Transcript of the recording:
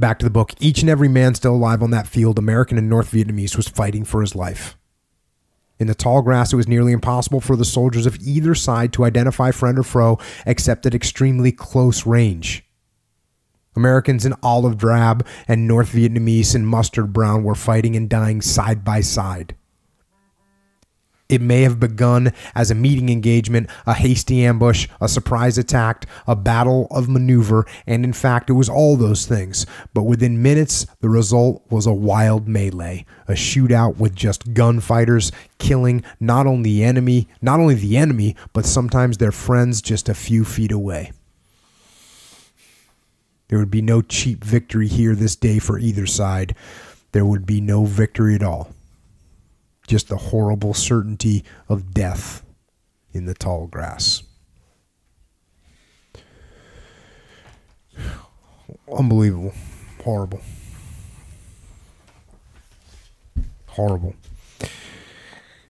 Back to the book. Each and every man still alive on that field, American and North Vietnamese, was fighting for his life. In the tall grass, it was nearly impossible for the soldiers of either side to identify friend or foe except at extremely close range. Americans in olive drab and North Vietnamese in mustard brown were fighting and dying side by side. It may have begun as a meeting engagement, a hasty ambush, a surprise attack, a battle of maneuver, and in fact, it was all those things. But within minutes, the result was a wild melee, a shootout with just gunfighters killing not only the enemy, not only the enemy, but sometimes their friends just a few feet away. There would be no cheap victory here this day for either side. There would be no victory at all just the horrible certainty of death in the tall grass. Unbelievable. Horrible. Horrible.